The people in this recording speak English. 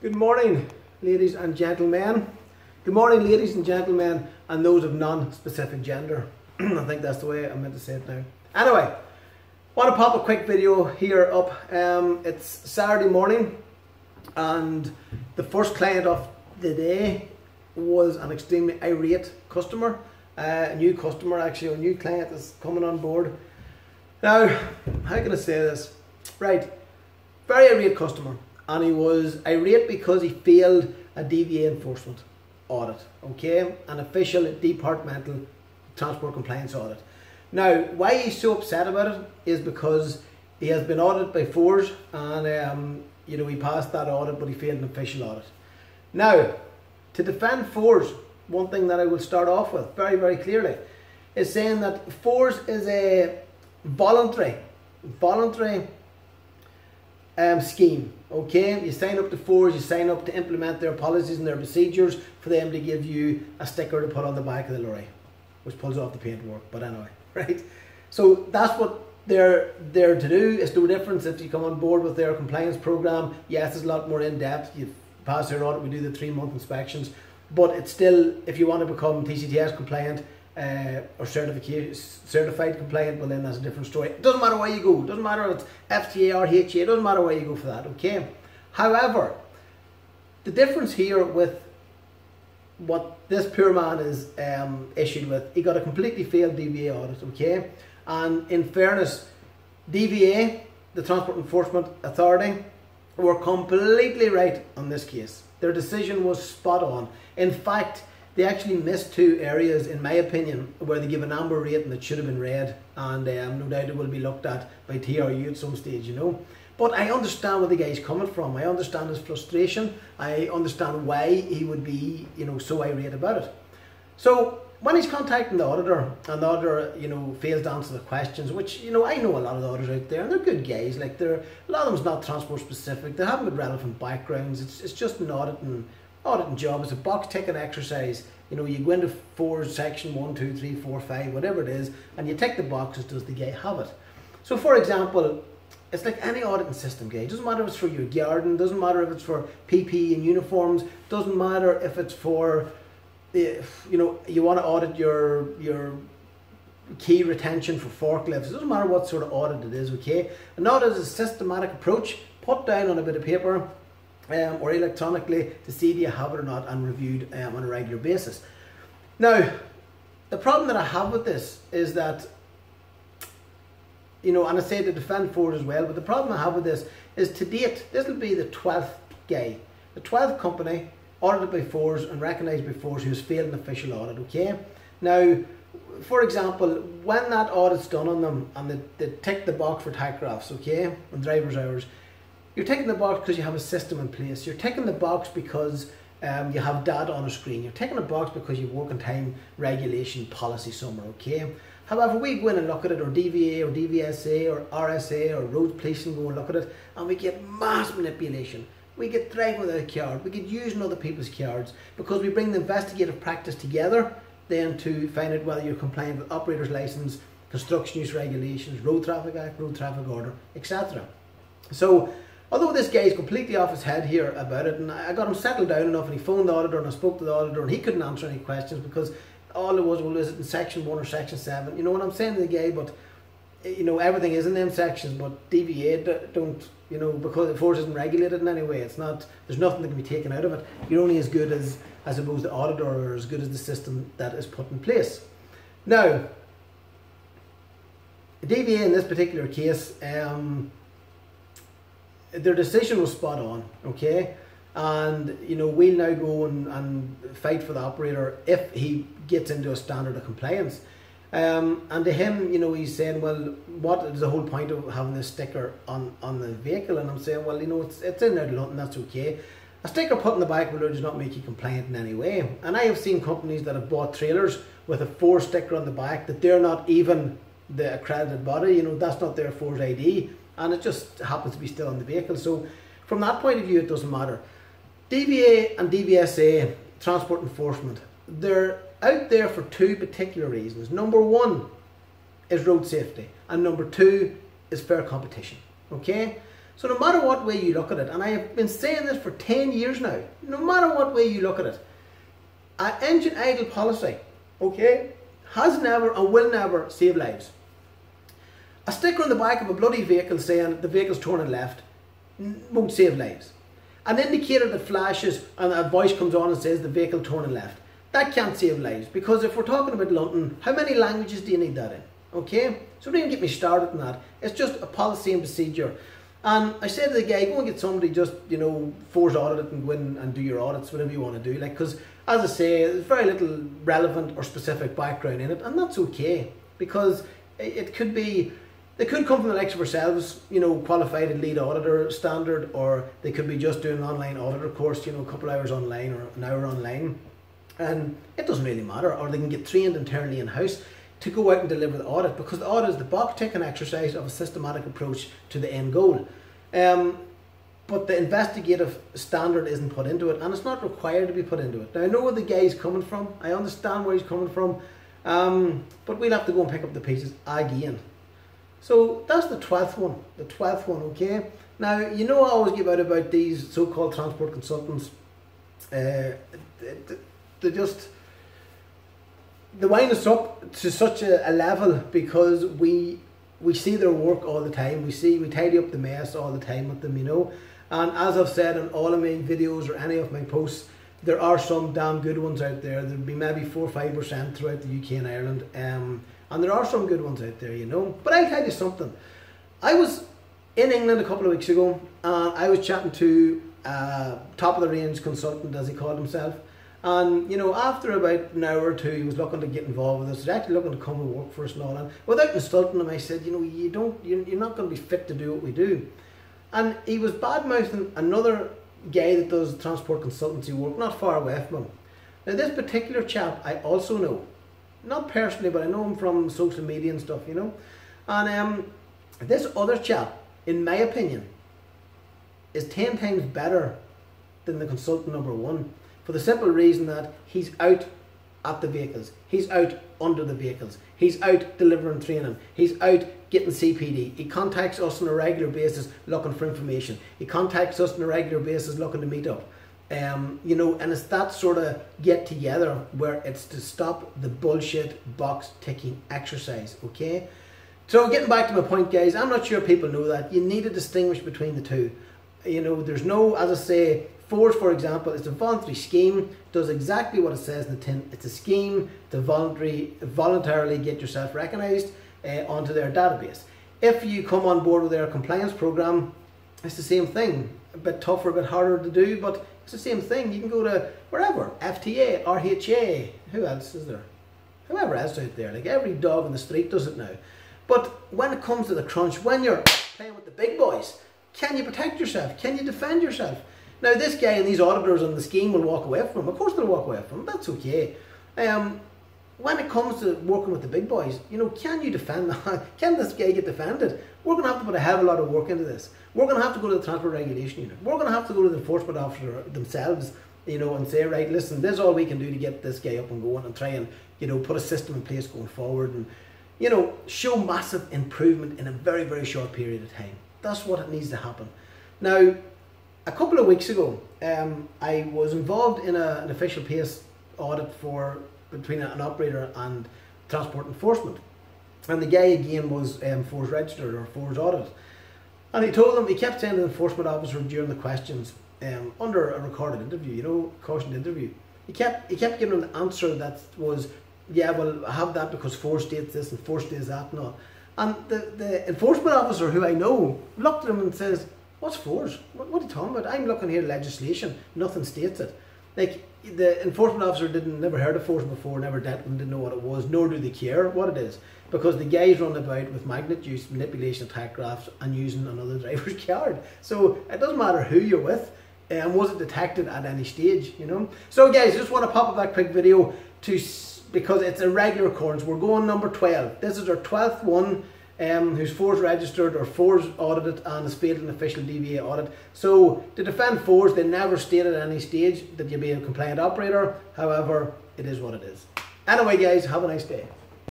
Good morning, ladies and gentlemen. Good morning, ladies and gentlemen, and those of non-specific gender. I think that's the way I meant to say it now. Anyway, want to pop a quick video here up. Um, it's Saturday morning, and the first client of the day was an extremely irate customer, uh, a new customer actually, a new client is coming on board. Now, how can I say this? Right, very irate customer, and he was irate because he failed a DVA enforcement audit, okay, an official departmental transport compliance audit. Now, why he's so upset about it is because he has been audited by FORS, and um, you know he passed that audit, but he failed an official audit. Now, to defend FORS, one thing that I will start off with very, very clearly is saying that FORS is a voluntary, voluntary um, scheme. Okay, you sign up to FORS, you sign up to implement their policies and their procedures for them to give you a sticker to put on the back of the lorry, which pulls off the paintwork. But anyway, right? So that's what they're there to do. It's no difference if you come on board with their compliance program. Yes, it's a lot more in depth. You pass their audit, we do the three month inspections, but it's still if you want to become TCTS compliant uh, or certification certified compliant, well then that's a different story. It doesn't matter where you go. It doesn't matter if it's FTA or HA. It doesn't matter where you go for that. Okay. However, the difference here with what this poor man is um, issued with, he got a completely failed DVA audit. Okay, and in fairness, DVA, the Transport Enforcement Authority, were completely right on this case. Their decision was spot on. In fact, they actually missed two areas, in my opinion, where they give an amber rating that should have been red, and um, no doubt it will be looked at by TRU at some stage, you know. But I understand where the guy's coming from. I understand his frustration. I understand why he would be, you know, so irate about it. So when he's contacting the auditor, and the auditor, you know, fails to answer the questions, which, you know, I know a lot of the auditors out there, and they're good guys. Like, they're a lot of them's not transport specific. They haven't got relevant backgrounds. It's, it's just an auditing auditing job. It's a box ticking exercise. You know, you go into FORS section one, two, three, four, five, whatever it is, and you tick the boxes. Does the guy have it? So, for example, it's like any auditing system, guy. It doesn't matter if it's for your garden. Doesn't matter if it's for PP and uniforms. Doesn't matter if it's for, if, you know, you want to audit your your key retention for forklifts. It doesn't matter what sort of audit it is. Okay, an audit is a systematic approach put down on a bit of paper um, or electronically to see do you have it or not and reviewed um, on a regular basis. Now, the problem that I have with this is that, you know, and I say to defend for it as well, but the problem I have with this is to date, this will be the 12th guy, the 12th company audited by FORS and recognised by FORS who's failed an official audit, okay? Now, for example, when that audit's done on them and they, they tick the box for tachographs, okay, and driver's hours, you're taking the box because you have a system in place. You're taking the box because um, you have data on a screen. You're taking a box because you work in time regulation policy somewhere, okay? However, we go in and look at it, or DVA, or DVSA, or RSA, or road policing go and look at it, and we get mass manipulation. We get driving without a card. We get using other people's cards because we bring the investigative practice together then to find out whether you're compliant with operator's license, construction use regulations, road traffic act, road traffic order, etc. So Although this guy is completely off his head here about it, and I got him settled down enough, and he phoned the auditor, and I spoke to the auditor, and he couldn't answer any questions because all it was, is it in section one or section seven? You know what I'm saying to the guy, but you know everything is in them sections, but DVA don't, you know, because the FORS isn't regulated in any way. It's not. There's nothing that can be taken out of it. You're only as good as, I suppose, the auditor, or as good as the system that is put in place. Now, DVA in this particular case. Um, their decision was spot on, okay? And, you know, we'll now go and, and fight for the operator if he gets into a standard of compliance. Um, and to him, you know, he's saying, well, what is the whole point of having this sticker on, on the vehicle? And I'm saying, well, you know, it's, it's in there, and that's okay. A sticker put in the back of does not make you compliant in any way. And I have seen companies that have bought trailers with a FORS sticker on the back that they're not even the accredited body, you know, that's not their FORS ID and it just happens to be still on the vehicle. So from that point of view, it doesn't matter. DVA and DVSA, transport enforcement, they're out there for two particular reasons. Number one is road safety, and number two is fair competition. Okay? So no matter what way you look at it, and I have been saying this for 10 years now, no matter what way you look at it, an engine idle policy, okay, has never and will never save lives. A sticker on the back of a bloody vehicle saying the vehicle's turning left won't save lives. An indicator that flashes and a voice comes on and says the vehicle turning left, that can't save lives because if we're talking about London, how many languages do you need that in? Okay? So don't even get me started on that. It's just a policy and procedure. And I said to the guy, go and get somebody just, you know, FORS audit it and go in and do your audits, whatever you want to do. Like, because as I say, there's very little relevant or specific background in it, and that's okay because it could be they could come from the likes of ourselves, you know, qualified lead auditor standard, or they could be just doing an online auditor course, you know, a couple hours online or an hour online. And it doesn't really matter, or they can get trained internally in house to go out and deliver the audit because the audit is the box ticking exercise of a systematic approach to the end goal. Um, but the investigative standard isn't put into it and it's not required to be put into it. Now I know where the guy's coming from, I understand where he's coming from, um, but we'll have to go and pick up the pieces again. So that's the 12th one, the 12th one, okay? Now, you know I always give out about these so-called transport consultants. Uh, they just, they wind us up to such a, a level because we we see their work all the time. We see, we tidy up the mess all the time with them, you know. And as I've said in all of my videos or any of my posts, there are some damn good ones out there. There'll be maybe four or five percent throughout the UK and Ireland. Um, and there are some good ones out there, you know. But I'll tell you something. I was in England a couple of weeks ago and I was chatting to a top of the range consultant, as he called himself. And, you know, after about an hour or two, he was looking to get involved with us. He was actually looking to come and work for us and all. And without insulting him, I said, you know, you don't, you're, you're not going to be fit to do what we do. And he was bad mouthing another guy that does transport consultancy work not far away from him. Now, this particular chap, I also know not personally, but I know him from social media and stuff, you know. And um, this other chap, in my opinion, is 10 times better than the consultant number one for the simple reason that he's out at the vehicles, he's out under the vehicles, he's out delivering training, he's out getting CPD. He contacts us on a regular basis looking for information, he contacts us on a regular basis looking to meet up. Um, you know, and it's that sort of get together where it's to stop the bullshit box ticking exercise, okay? So getting back to my point, guys, I'm not sure people know that. You need to distinguish between the two. You know, there's no, as I say, FORS, for example, is a voluntary scheme, does exactly what it says in the tin. It's a scheme to voluntary, voluntarily get yourself recognised uh, onto their database. If you come on board with their compliance program, it's the same thing. A bit tougher, a bit harder to do, but it's the same thing. You can go to wherever, FTA, RHA, who else is there? Whoever else out there. Like every dog in the street does it now. But when it comes to the crunch, when you're playing with the big boys, can you protect yourself? Can you defend yourself? Now this guy and these auditors on the scheme will walk away from him. Of course they'll walk away from him. That's okay. Um, when it comes to working with the big boys, you know, can you defend Can this guy get defended? We're going to have to put a hell of a lot of work into this. We're going to have to go to the transport regulation unit. We're going to have to go to the enforcement officer themselves, you know, and say, right, listen, this is all we can do to get this guy up and going and try and, you know, put a system in place going forward and, you know, show massive improvement in a very, very short period of time. That's what it needs to happen. Now, a couple of weeks ago, um, I was involved in a, an official pace audit for between an operator and transport enforcement. And the guy again was um, registered or FORS audited. And he told them, he kept saying to the enforcement officer during the questions, um, under a recorded interview, you know, cautioned interview, he kept he kept giving the answer that was, yeah, well, I have that because FORS states this and FORS states that and all. And the, the enforcement officer, who I know, looked at him and says, what's FORS? What, what are you talking about? I'm looking here at legislation, nothing states it. Like, the enforcement officer didn't never heard of FORS before, never dealt with didn't know what it was, nor do they care what it is. Because the guys run about with magnet use, manipulation of tachographs and using another driver's card. So it doesn't matter who you're with eh, and was it detected at any stage, you know. So guys, just want to pop up that quick video to because it's a regular occurrence. We're going number 12. This is our 12th one um, who's FORS registered or FORS audited and has failed an official DVA audit. So to defend FORS, they never stated at any stage that you'll be a compliant operator. However, it is what it is. Anyway guys, have a nice day.